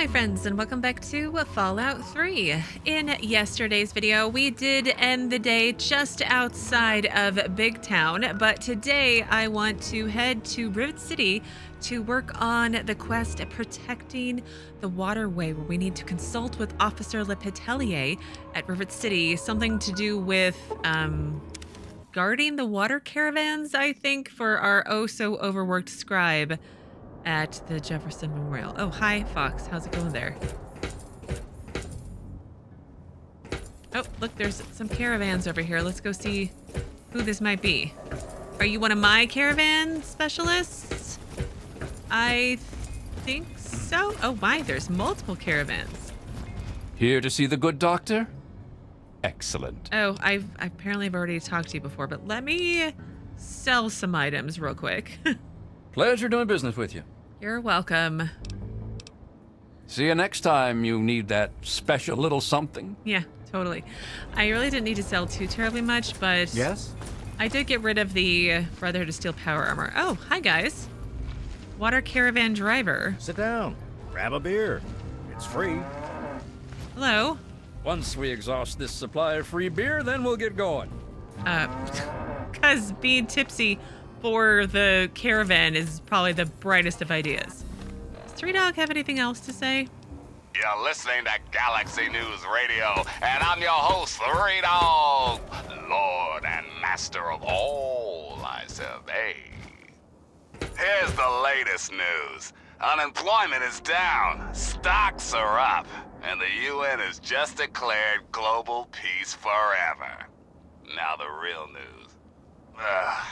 my friends, and welcome back to Fallout 3. In yesterday's video, we did end the day just outside of Big Town, but today I want to head to Rivet City to work on the quest protecting the waterway, where we need to consult with Officer Lepelletier at Rivet City, something to do with, um, guarding the water caravans, I think, for our oh so overworked scribe at the Jefferson Memorial. Oh, hi, Fox. How's it going there? Oh, look, there's some caravans over here. Let's go see who this might be. Are you one of my caravan specialists? I think so. Oh, my, there's multiple caravans. Here to see the good doctor? Excellent. Oh, I've I apparently have already talked to you before, but let me sell some items real quick. Pleasure doing business with you. You're welcome. See you next time you need that special little something. Yeah, totally. I really didn't need to sell too terribly much, but Yes? I did get rid of the Brotherhood of Steel power armor. Oh, hi guys. Water caravan driver. Sit down. Grab a beer. It's free. Hello. Once we exhaust this supply of free beer, then we'll get going. Uh, cause being tipsy for the caravan is probably the brightest of ideas. Does Three Dog have anything else to say? You're listening to Galaxy News Radio, and I'm your host, Three Dog, Lord and Master of all I survey. Here's the latest news. Unemployment is down, stocks are up, and the UN has just declared global peace forever. Now the real news. Ugh.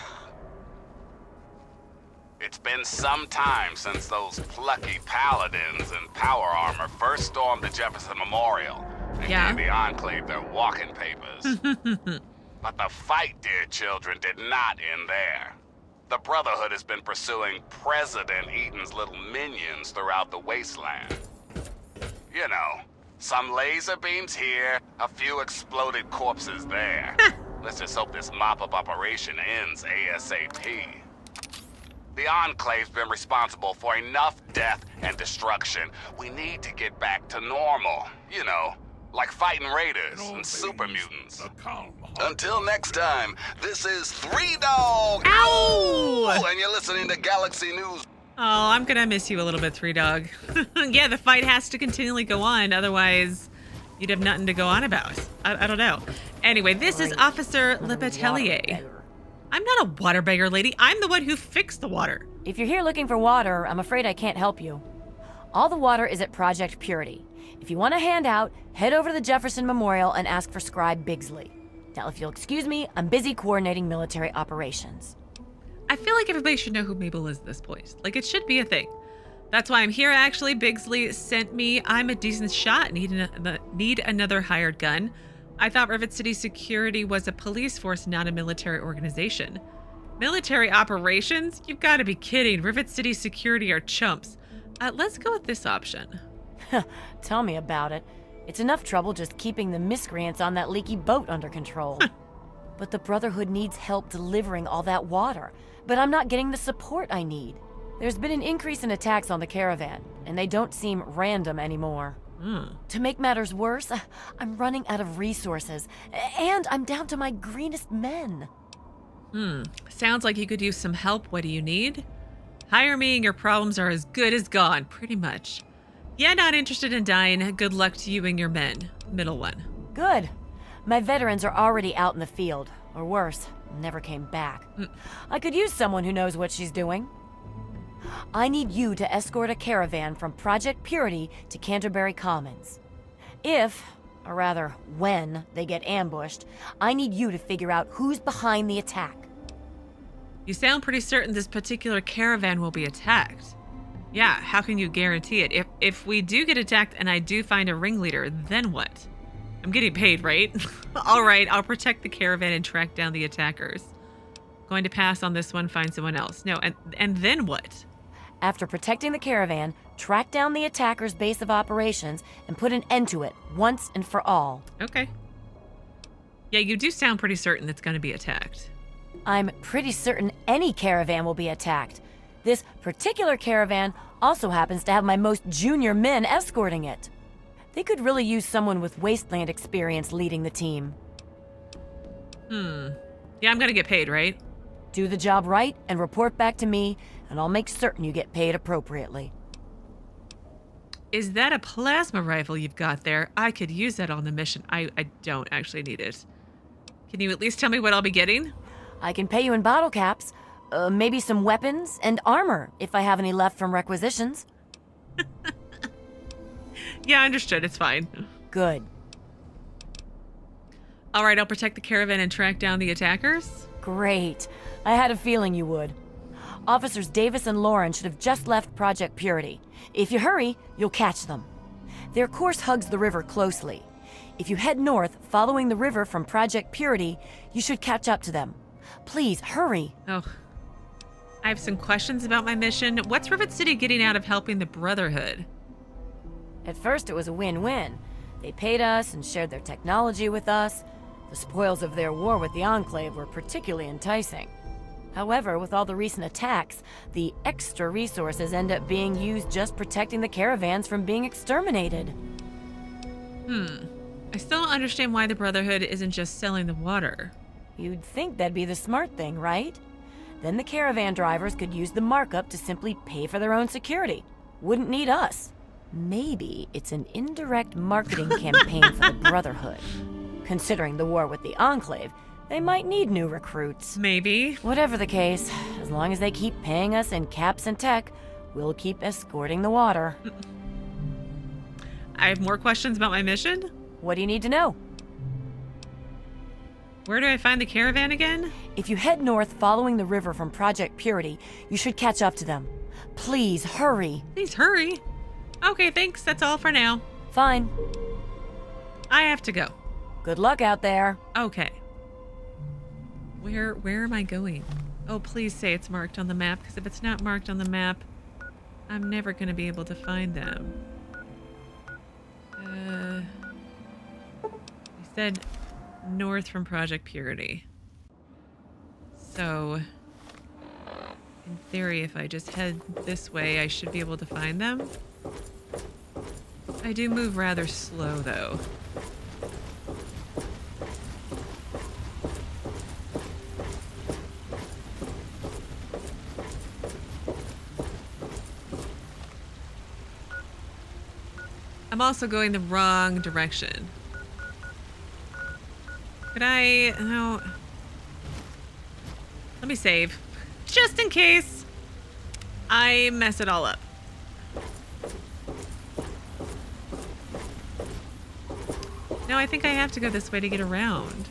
It's been some time since those plucky paladins in power armor first stormed the Jefferson Memorial and Yeah. gave the Enclave their walking papers. but the fight, dear children, did not end there. The Brotherhood has been pursuing President Eden's little minions throughout the wasteland. You know, some laser beams here, a few exploded corpses there. Let's just hope this mop-up operation ends ASAP. The Enclave's been responsible for enough death and destruction. We need to get back to normal. You know, like fighting raiders and super mutants. Until next time, this is Three Dog. Ow! And you're listening to Galaxy News. Oh, I'm gonna miss you a little bit, Three Dog. yeah, the fight has to continually go on, otherwise you'd have nothing to go on about. I, I don't know. Anyway, this is Officer Lepelletier. I'm not a water beggar lady. I'm the one who fixed the water. If you're here looking for water, I'm afraid I can't help you. All the water is at Project Purity. If you want a handout, head over to the Jefferson Memorial and ask for Scribe Bigsley. Now, if you'll excuse me, I'm busy coordinating military operations. I feel like everybody should know who Mabel is at this point. Like, it should be a thing. That's why I'm here, actually. Bigsley sent me. I'm a decent shot. Need, an- need another hired gun. I thought Rivet City Security was a police force, not a military organization. Military operations? You've got to be kidding. Rivet City Security are chumps. Uh, let's go with this option. Tell me about it. It's enough trouble just keeping the miscreants on that leaky boat under control. but the Brotherhood needs help delivering all that water. But I'm not getting the support I need. There's been an increase in attacks on the caravan, and they don't seem random anymore. Hmm. To make matters worse, I'm running out of resources, and I'm down to my greenest men. Hmm. Sounds like you could use some help. What do you need? Hire me and your problems are as good as gone, pretty much. Yeah, not interested in dying. Good luck to you and your men. Middle one. Good. My veterans are already out in the field, or worse, never came back. I could use someone who knows what she's doing. I need you to escort a caravan from Project Purity to Canterbury Commons. If, or rather, when they get ambushed, I need you to figure out who's behind the attack. You sound pretty certain this particular caravan will be attacked. Yeah, how can you guarantee it? If if we do get attacked and I do find a ringleader, then what? I'm getting paid, right? All right, I'll protect the caravan and track down the attackers. Going to pass on this one, find someone else. No, and and then what? After protecting the caravan, track down the attacker's base of operations and put an end to it once and for all. Okay. Yeah, you do sound pretty certain it's going to be attacked. I'm pretty certain any caravan will be attacked. This particular caravan also happens to have my most junior men escorting it. They could really use someone with wasteland experience leading the team. Hmm. Yeah, I'm gonna get paid, right? Do the job right and report back to me, and I'll make certain you get paid appropriately. Is that a plasma rifle you've got there? I could use that on the mission. I, I don't actually need it. Can you at least tell me what I'll be getting? I can pay you in bottle caps, uh, maybe some weapons and armor if I have any left from requisitions. Yeah, I understood. It's fine. Good. All right, I'll protect the caravan and track down the attackers. Great. I had a feeling you would. Officers Davis and Lorin should have just left Project Purity. If you hurry, you'll catch them. Their course hugs the river closely. If you head north, following the river from Project Purity, you should catch up to them. Please, hurry. Oh. I have some questions about my mission. What's Rivet City getting out of helping the Brotherhood? At first, it was a win win. They paid us and shared their technology with us. The spoils of their war with the Enclave were particularly enticing. However, with all the recent attacks, the extra resources end up being used just protecting the caravans from being exterminated. Hmm. I still don't understand why the Brotherhood isn't just selling the water. You'd think that'd be the smart thing, right? Then the caravan drivers could use the markup to simply pay for their own security. Wouldn't need us. Maybe it's an indirect marketing campaign for the Brotherhood. Considering the war with the Enclave, they might need new recruits. Maybe. Whatever the case, as long as they keep paying us in caps and tech, we'll keep escorting the water. I have more questions about my mission. What do you need to know? Where do I find the caravan again? If you head north following the river from Project Purity, you should catch up to them. Please hurry. Please hurry. Okay, thanks. That's all for now. Fine. I have to go. Good luck out there. Okay. Where where am I going? Oh, please say it's marked on the map, because if it's not marked on the map, I'm never going to be able to find them. Uh, I said north from Project Purity. So, in theory, if I just head this way, I should be able to find them. I do move rather slow, though. I'm also going the wrong direction. Could I... No. Let me save. Just in case I mess it all up. No, I think I have to go this way to get around.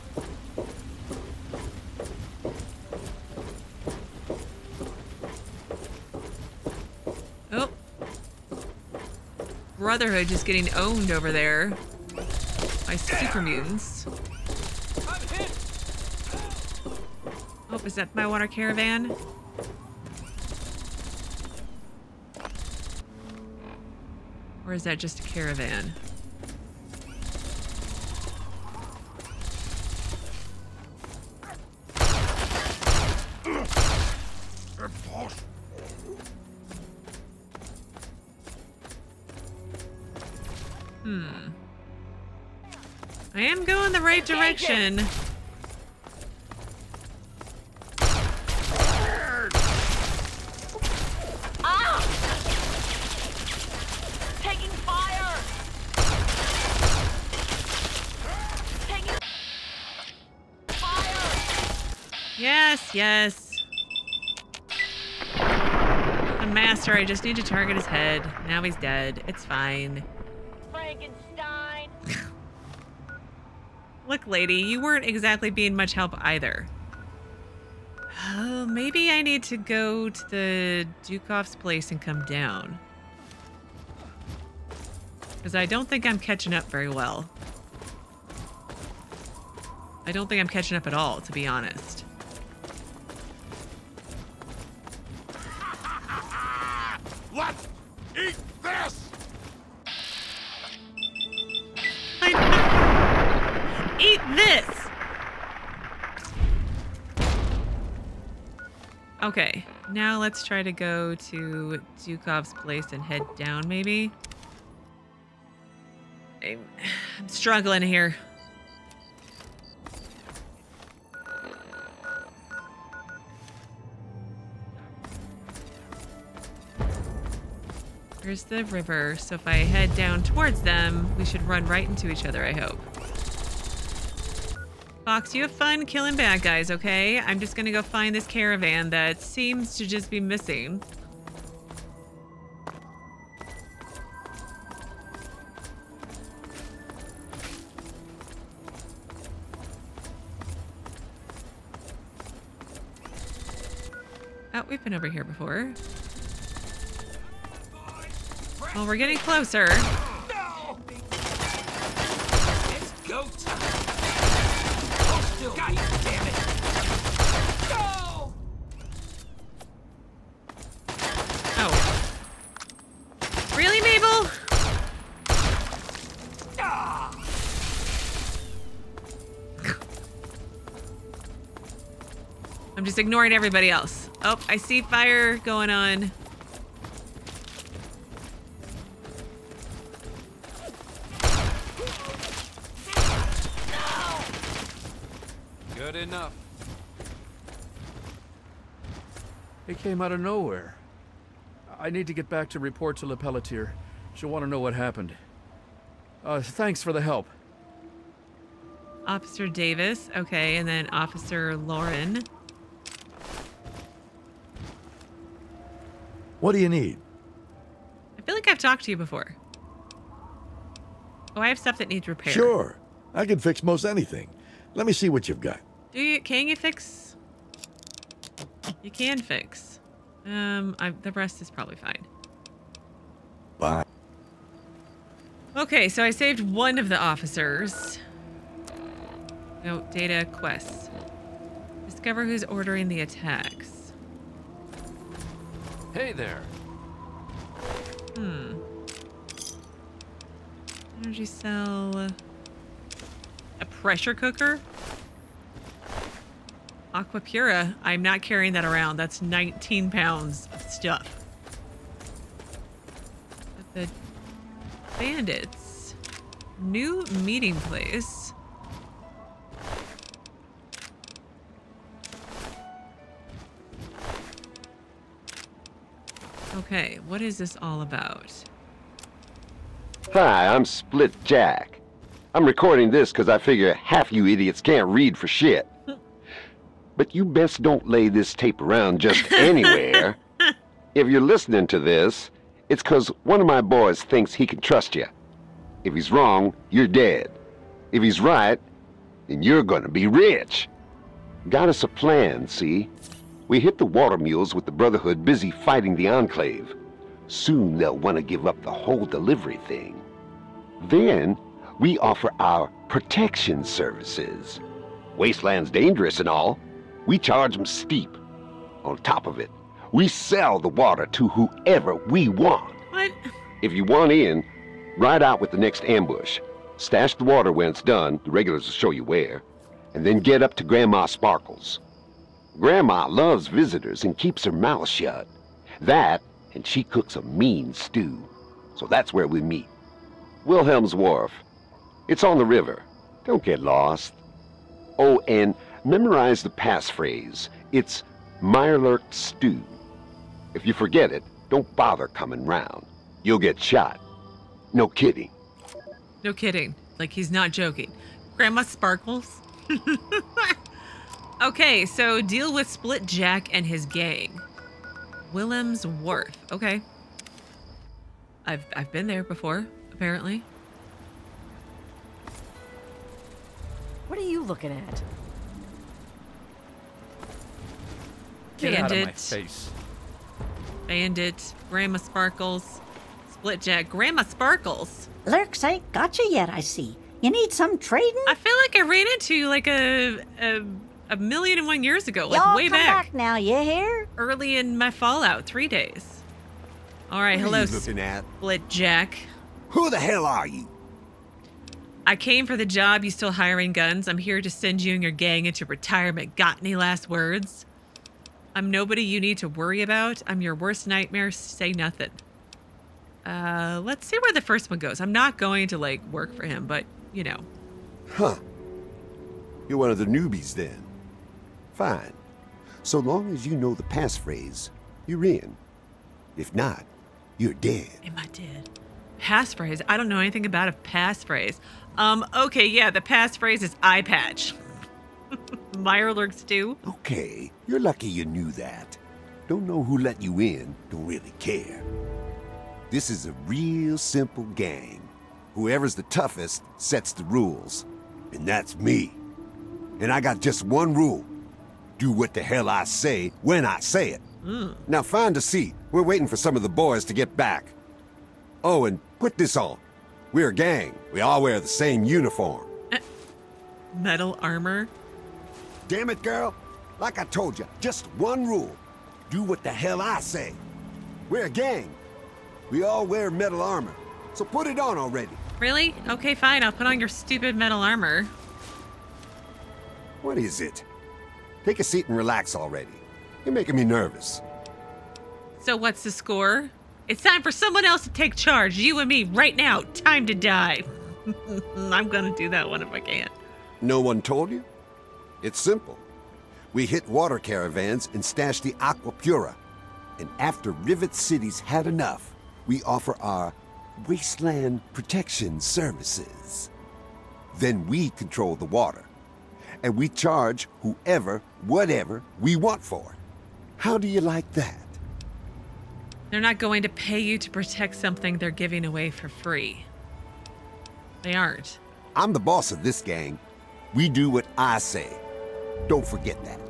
Oh. Brotherhood just getting owned over there by super mutants. Oh, is that my water caravan? Or is that just a caravan? Right direction. Yes, yes. The master, I just need to target his head. Now he's dead. It's fine. Frankenstein! Look, lady, you weren't exactly being much help either. Oh, maybe I need to go to the Dukov's place and come down. Because I don't think I'm catching up very well. I don't think I'm catching up at all, to be honest. Let's eat Eat this! Okay, now let's try to go to Dukov's place and head down, maybe. I'm, I'm struggling here. Here's the river, so if I head down towards them, we should run right into each other, I hope. Fox, you have fun killing bad guys, okay? I'm just gonna go find this caravan that seems to just be missing. Oh, we've been over here before. Well, we're getting closer. I'm just ignoring everybody else. Oh, I see fire going on. Good enough. It came out of nowhere. I need to get back to report to Lepelletier. She'll want to know what happened. Uh, thanks for the help. Officer Davis. Okay, and then Officer Lorin. What do you need? I feel like I've talked to you before. Oh, I have stuff that needs repair. Sure. I can fix most anything. Let me see what you've got. Do you? Can you fix? You can fix. Um, I, the rest is probably fine. Bye. Okay, so I saved one of the officers. No, data quests. Discover who's ordering the attacks. Hey there. Hmm. Energy cell. A pressure cooker? Aquapura. I'm not carrying that around. That's 19 pounds of stuff. But the bandits. New meeting place. Okay, what is this all about? Hi, I'm Split Jack. I'm recording this because I figure half you idiots can't read for shit. But you best don't lay this tape around just anywhere. if you're listening to this, it's because one of my boys thinks he can trust you. If he's wrong, you're dead. If he's right, then you're gonna be rich. Got us a plan, see? We hit the water mules with the Brotherhood busy fighting the Enclave. Soon they'll want to give up the whole delivery thing. Then we offer our protection services. Wasteland's dangerous and all. We charge 'em steep. On top of it, we sell the water to whoever we want. What? If you want in, ride out with the next ambush. Stash the water when it's done, the regulars will show you where. And then get up to Grandma Sparkles. Grandma loves visitors and keeps her mouth shut. That, and she cooks a mean stew. So that's where we meet. Wilhelm's Wharf. It's on the river. Don't get lost. Oh, and memorize the passphrase. It's Mirelurk stew. If you forget it, don't bother coming round. You'll get shot. No kidding. No kidding. Like he's not joking. Grandma Sparkles. okay, so deal with Split Jack and his gang. Wilhelm's Wharf. Okay. I've I've been there before, apparently. What are you looking at? Get out of my Bandit. face. Bandit, Grandma Sparkles, Split Jack, Grandma Sparkles. Lurks ain't got you yet, I see. You need some trading? I feel like I ran into you like a a, a million and one years ago, like Y'all way come back, back now, you hear? early in my Fallout, three days. All right, hello, at? Split Jack. Who the hell are you? I came for the job. You still hiring guns? I'm here to send you and your gang into retirement. Got any last words? I'm nobody you need to worry about. I'm your worst nightmare. Say nothing. Uh, let's see where the first one goes. I'm not going to like work for him, but you know. Huh. You're one of the newbies then. Fine. So long as you know the passphrase, you're in. If not, you're dead. Am I dead? Passphrase. I don't know anything about a passphrase. Um, okay, yeah, the passphrase is eye patch. Mirelurk stew. Okay, you're lucky you knew that. Don't know who let you in, don't really care. This is a real simple gang. Whoever's the toughest sets the rules. And that's me. And I got just one rule. Do what the hell I say when I say it. Now find a seat. We're waiting for some of the boys to get back. Oh, and put this on. We're a gang. We all wear the same uniform. Uh, metal armor. Damn it, girl. Like I told you, just one rule. Do what the hell I say. We're a gang. We all wear metal armor. So put it on already. Really? Okay, fine. I'll put on your stupid metal armor. What is it? Take a seat and relax already. You're making me nervous. So what's the score? It's time for someone else to take charge. You and me right now. Time to die. I'm gonna do that one if I can. No one told you? It's simple. We hit water caravans and stash the Aqua Pura. And after Rivet City's had enough, we offer our wasteland protection services. Then we control the water. And we charge whoever, whatever we want for it. How do you like that? They're not going to pay you to protect something they're giving away for free. They aren't. I'm the boss of this gang. We do what I say. Don't forget that.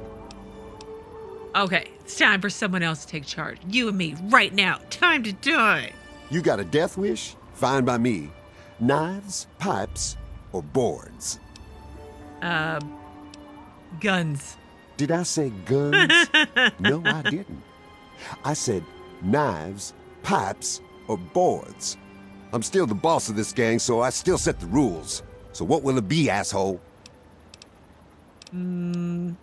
Okay, it's time for someone else to take charge. You and me right now. Time to die. You got a death wish? Fine by me. Knives, pipes, or boards? Uh, guns. Did I say guns? no, I didn't. I said knives, pipes, or boards. I'm still the boss of this gang, so I still set the rules. So what will it be, asshole? Mm,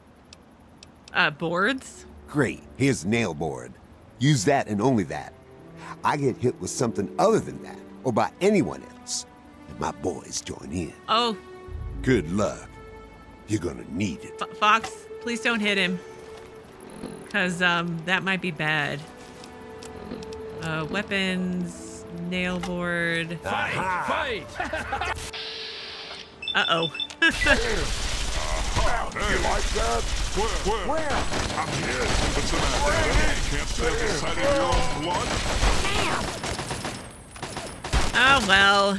uh, boards? Great. Here's nail board. Use that and only that. I get hit with something other than that, or by anyone else, and my boys join in. Oh, Good luck. You're gonna need it. F- Fox, please don't hit him. Because um, that might be bad. Uh, weapons, nail board. Fight! Fight! Uh oh. You like that? Where? Where? I'm here. What's the matter? Can't stand the sight of your own blood? Oh well.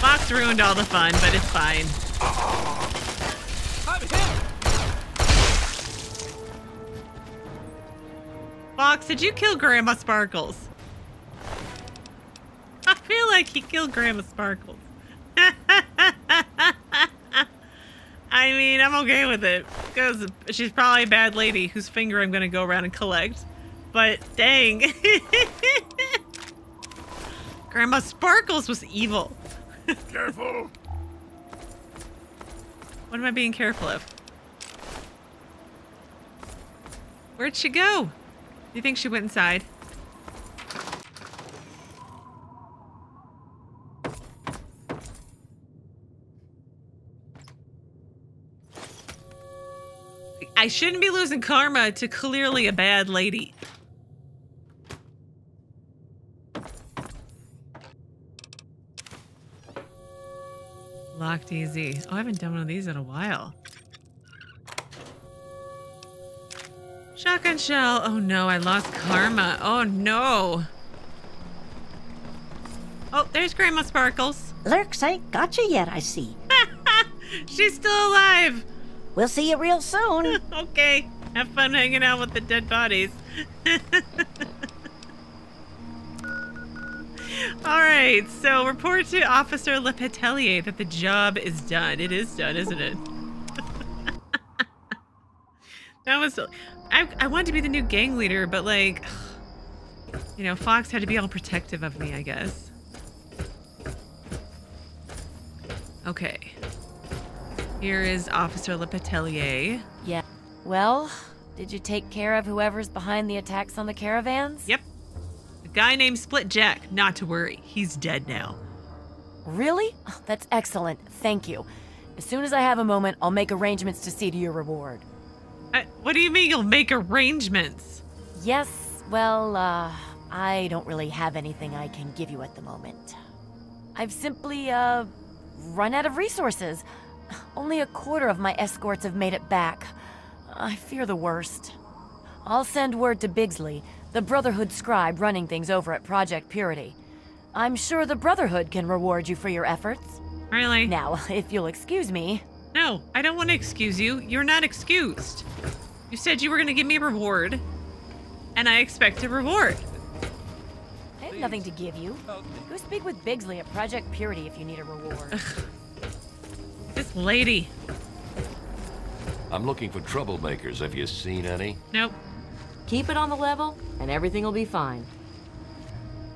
Fox ruined all the fun, but it's fine. I'm hit! Fox, did you kill Grandma Sparkles? I feel like he killed Grandma Sparkles. I mean, I'm okay with it because she's probably a bad lady whose finger I'm gonna go around and collect. But dang, Grandma Sparkles was evil. Careful. What am I being careful of? Where'd she go? You think she went inside? I shouldn't be losing karma to clearly a bad lady. Locked easy. Oh, I haven't done one of these in a while. Shotgun shell. Oh no, I lost karma. Oh no. Oh, there's Grandma Sparkles. Lurks ain't got you yet, I see. She's still alive. We'll see you real soon. okay. Have fun hanging out with the dead bodies. All right, so report to Officer Lepelletier that the job is done. It is done, isn't it? that was. I, I wanted to be the new gang leader, but like, you know, Fox had to be all protective of me, I guess. Okay. Here is Officer Lepelletier. Yeah, Well, did you take care of whoever's behind the attacks on the caravans? Yep. Guy named Split Jack. Not to worry, he's dead now. Really? Oh, That's excellent. Thank you. As soon as I have a moment, I'll make arrangements to see to your reward. Uh, what do you mean you'll make arrangements? Yes, well, uh, I don't really have anything I can give you at the moment. I've simply, uh, run out of resources. Only a quarter of my escorts have made it back. I fear the worst. I'll send word to Bigsley, the Brotherhood scribe running things over at Project Purity. I'm sure the Brotherhood can reward you for your efforts. Really? Now, if you'll excuse me. No, I don't want to excuse you. You're not excused. You said you were going to give me a reward, and I expect a reward. I have nothing to give you. Go speak with Bigsley at Project Purity if you need a reward. This lady. I'm looking for troublemakers. Have you seen any? Nope. Keep it on the level, and everything will be fine.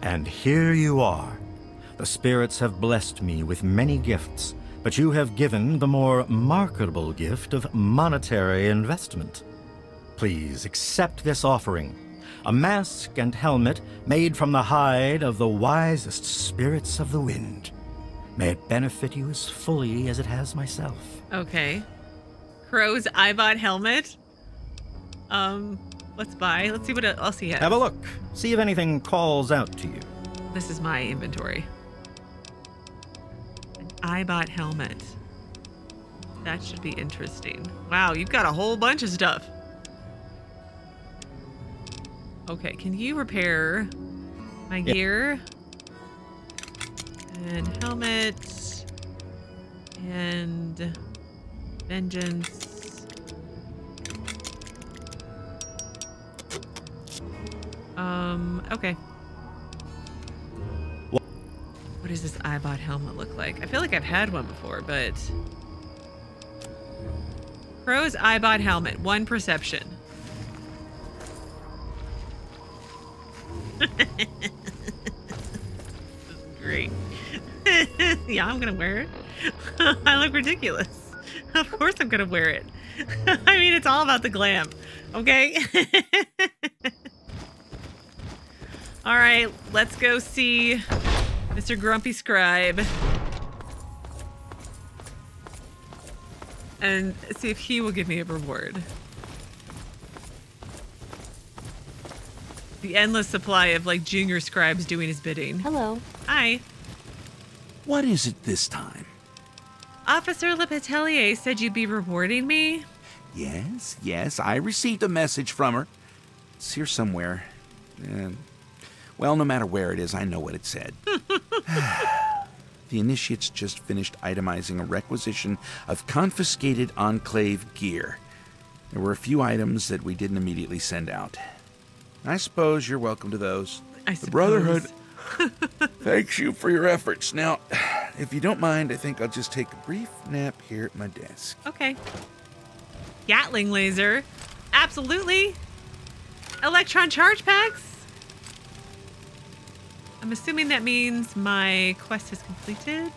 And here you are. The spirits have blessed me with many gifts, but you have given the more marketable gift of monetary investment. Please accept this offering a mask and helmet made from the hide of the wisest spirits of the wind. May it benefit you as fully as it has myself. Okay. Crow's Eyebot helmet. Um, let's buy. Let's see what else he has. Have a look. See if anything calls out to you. This is my inventory. An Eyebot helmet. That should be interesting. Wow, you've got a whole bunch of stuff. Okay, can you repair my Yeah. gear? And helmet. And vengeance. Um, okay. What? What does this Eyebot helmet look like? I feel like I've had one before, but. Crow's Eyebot helmet, one perception. Great. yeah, I'm gonna wear it. I look ridiculous. Of course I'm gonna wear it. I mean, it's all about the glam, okay? All right, let's go see Mr. Grumpy Scribe and see if he will give me a reward. The endless supply of like junior scribes doing his bidding. Hello. Hi. What is it this time? Officer Lepelletier said you'd be rewarding me. Yes, yes, I received a message from her. It's here somewhere. And, well, no matter where it is, I know what it said. the initiates just finished itemizing a requisition of confiscated Enclave gear. There were a few items that we didn't immediately send out. I suppose you're welcome to those. I the Brotherhood thanks you for your efforts. Now, if you don't mind, I think I'll just take a brief nap here at my desk. Okay. Gatling laser. Absolutely. Electron charge packs. I'm assuming that means my quest is completed.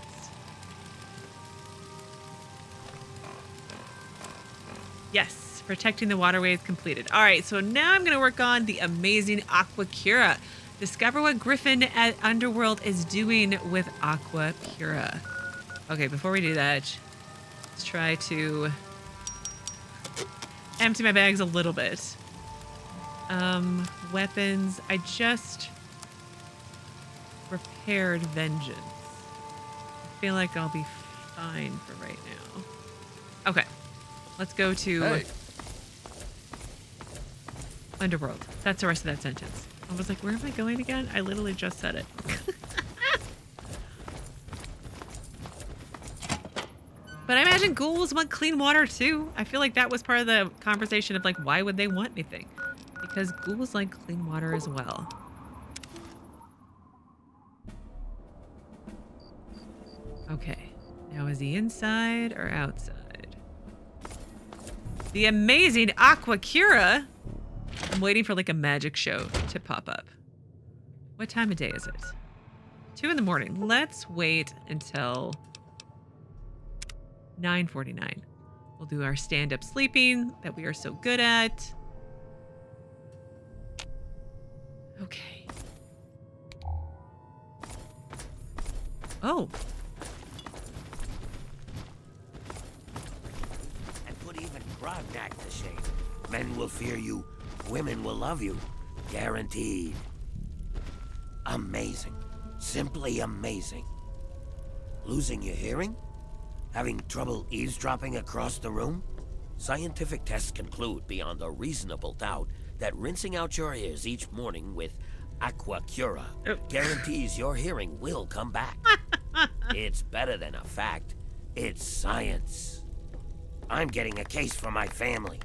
Yes, protecting the waterways completed. All right, so now I'm going to work on the amazing Aqua Cura. Discover what Griffon at Underworld is doing with Aqua Cura. Okay, before we do that, let's try to empty my bags a little bit. Um, weapons. I just repaired Vengeance. I feel like I'll be fine for right now. Okay, let's go to Hey. Underworld. That's the rest of that sentence. I was like, where am I going again? I literally just said it. But I imagine ghouls want clean water too. I feel like that was part of the conversation of like, why would they want anything? Because ghouls like clean water as well. Okay. Now is he inside or outside? The amazing Aqua Cura. I'm waiting for like a magic show to pop up. What time of day is it? Two in the morning. Let's wait until 9:49. We'll do our stand up sleeping that we are so good at. Okay. Oh, Grognak to shame. Men will fear you, women will love you. Guaranteed. Amazing. Simply amazing. Losing your hearing? Having trouble eavesdropping across the room? Scientific tests conclude beyond a reasonable doubt that rinsing out your ears each morning with Aqua Cura oh. guarantees your hearing will come back. it's better than a fact. It's science. I'm getting a case for my family.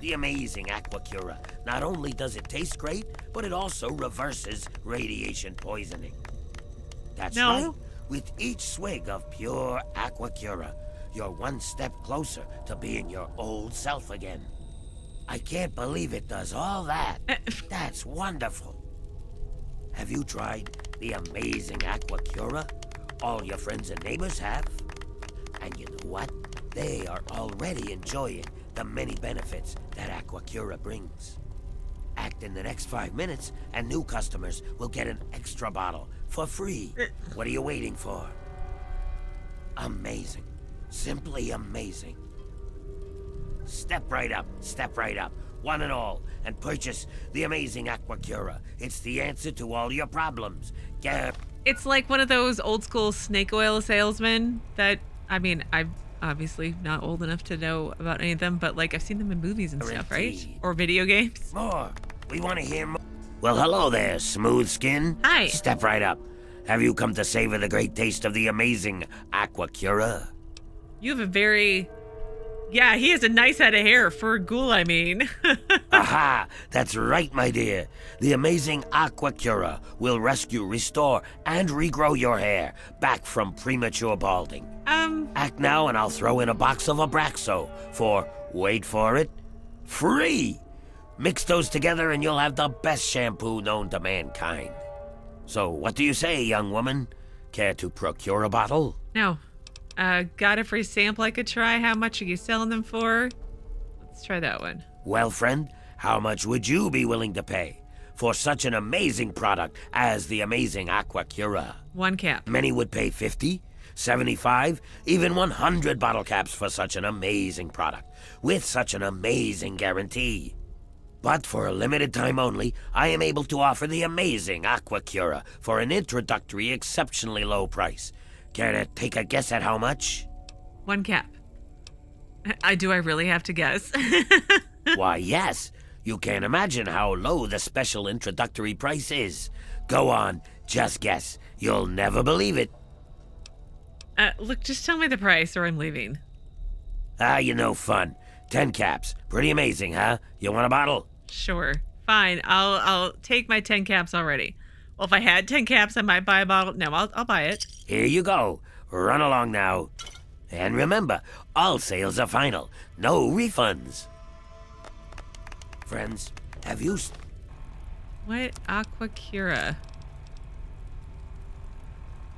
The amazing Aquacura. Not only does it taste great, but it also reverses radiation poisoning. That's No. right. With each swig of pure Aquacura, you're one step closer to being your old self again. I can't believe it does all that. Uh, That's wonderful. Have you tried the amazing Aquacura? All your friends and neighbors have. And you know what? They are already enjoying the many benefits that Aquacura brings. Act in the next five minutes, and new customers will get an extra bottle for free. What are you waiting for? Amazing. Simply amazing. Step right up, step right up, one and all, and purchase the amazing Aquacura. It's the answer to all your problems. Get it's like one of those old school snake oil salesmen that, I mean, I'm obviously not old enough to know about any of them, but like I've seen them in movies and stuff, right? Or video games. more. We want to hear more. Well, hello there, smooth skin. Hi. Step right up. Have you come to savor the great taste of the amazing aqua Aquacura? You have a very. Yeah, he has a nice head of hair for a ghoul, I mean. Aha! That's right, my dear. The amazing Aquacura will rescue, restore, and regrow your hair back from premature balding. um, Act now, and I'll throw in a box of Abraxo for, wait for it, free! Mix those together, and you'll have the best shampoo known to mankind. So, what do you say, young woman? Care to procure a bottle? no. Uh, got a free sample I could try. How much are you selling them for? Let's try that one. Well, friend, how much would you be willing to pay for such an amazing product as the amazing Aqua Cura? One cap. Many would pay 50, 75, even 100 bottle caps for such an amazing product, with such an amazing guarantee. But for a limited time only, I am able to offer the amazing Aqua Cura for an introductory, exceptionally low price. Care to take a guess at how much? One cap. I do. I really have to guess. Why, yes. You can't imagine how low the special introductory price is. Go on, just guess. You'll never believe it. uh, look, just tell me the price, or I'm leaving. Ah, you know fun. Ten caps. Pretty amazing, huh? You want a bottle? Sure. Fine. I'll I'll take my ten caps already. Well, if I had ten caps, I might buy a bottle. No, I'll I'll buy it. Here you go. Run along now. And remember, all sales are final. No refunds. Friends, have you... What Aquacura?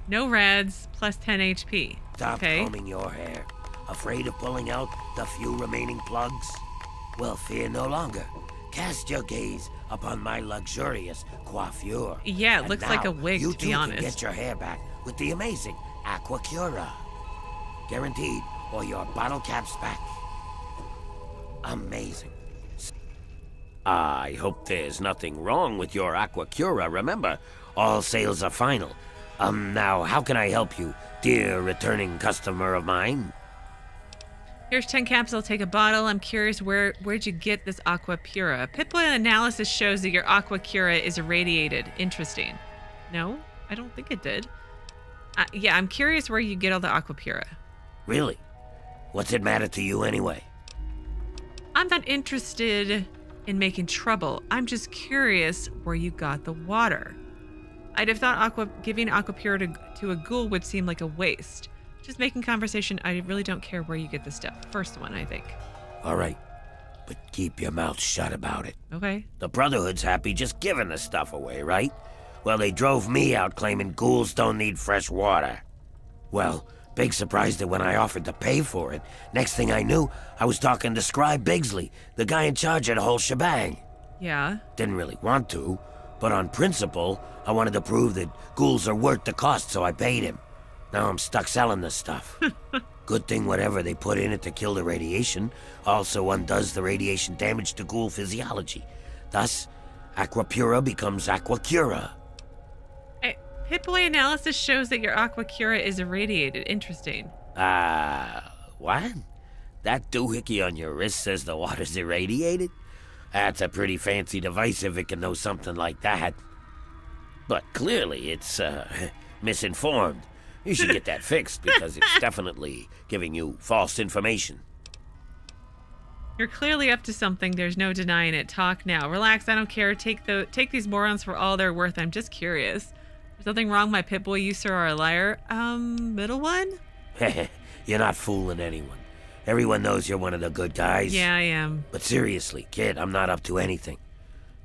No rads plus 10 HP. Stop okay. combing your hair. Afraid of pulling out the few remaining plugs? Well, fear no longer. Cast your gaze upon my luxurious coiffure. Yeah, it And looks like a wig, you to too be can get your hair back with the amazing Aquacura. Guaranteed, or your bottle caps back. Amazing. I hope there's nothing wrong with your Aquacura. Remember, all sales are final. Um, now, how can I help you, dear returning customer of mine? Here's 10 caps. I'll take a bottle. I'm curious where where'd you get this Aqua Pura? Pipla analysis shows that your Aqua Cura is irradiated. Interesting. No, I don't think it did. Uh, yeah, I'm curious where you get all the Aqua Pura. Really? What's it matter to you anyway? I'm not interested in making trouble. I'm just curious where you got the water. I'd have thought aqua giving aqua pure to, to a ghoul would seem like a waste. Just making conversation. I really don't care where you get the stuff. First one, I think. All right, but keep your mouth shut about it. Okay. The Brotherhood's happy just giving the stuff away, right? Well, they drove me out claiming ghouls don't need fresh water. Well, Big surprise that when I offered to pay for it, next thing I knew, I was talking to Scribe Bigsley, the guy in charge of the whole shebang. Yeah. Didn't really want to, but on principle, I wanted to prove that ghouls are worth the cost, so I paid him. Now I'm stuck selling this stuff. Good thing whatever they put in it to kill the radiation also undoes the radiation damage to ghoul physiology. Thus, Aquapura becomes Aquacura. Hey, Hit analysis shows that your Aquacura is irradiated. Interesting. Ah, uh, what? That doohickey on your wrist says the water's irradiated? That's a pretty fancy device if it can know something like that. But clearly it's, uh, misinformed. You should get that fixed because it's definitely giving you false information. You're clearly up to something. There's no denying it. Talk now. Relax. I don't care. Take the take these morons for all they're worth. I'm just curious. There's nothing wrong. My Pip-Boy, you sir, are a liar. Um, middle one. you're not fooling anyone. Everyone knows you're one of the good guys. Yeah, I am. But seriously, kid, I'm not up to anything.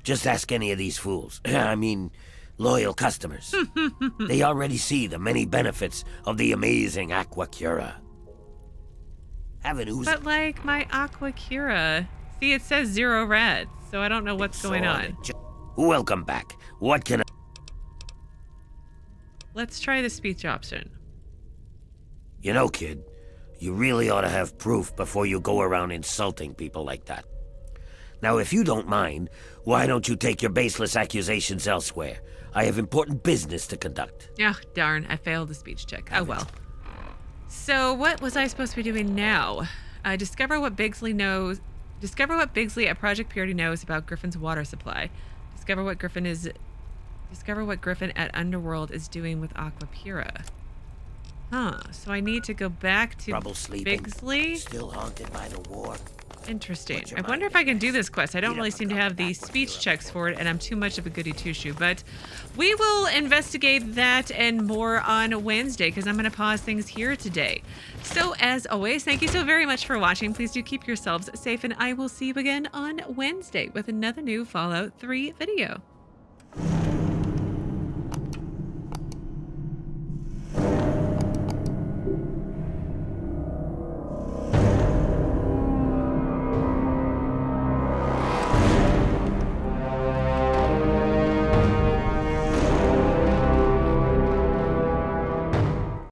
Just ask any of these fools. I mean, loyal customers. they already see the many benefits of the amazing Aquacura. Haven't oozed. But like my Aquacura, see, it says zero red, so I don't know what's going on. Welcome back. What can I? Let's try the speech option. You know, kid, you really ought to have proof before you go around insulting people like that. Now, if you don't mind, why don't you take your baseless accusations elsewhere? I have important business to conduct. Yeah, oh, darn, I failed the speech check. Oh well. So, what was I supposed to be doing now? Uh, discover what Bigsley knows. Discover what Bigsley at Project Purity knows about Griffon's water supply. Discover what Griffon is. Discover what Griffon at Underworld is doing with Aquapura. Huh. So I need to go back to Bigsley. Still haunted by the war. Interesting. I wonder if I can do this quest. I don't really seem to have the speech checks for it, and I'm too much of a goody two shoe. But we will investigate that and more on Wednesday because I'm going to pause things here today. So, as always, thank you so very much for watching. Please do keep yourselves safe, and I will see you again on Wednesday with another new Fallout 3 video.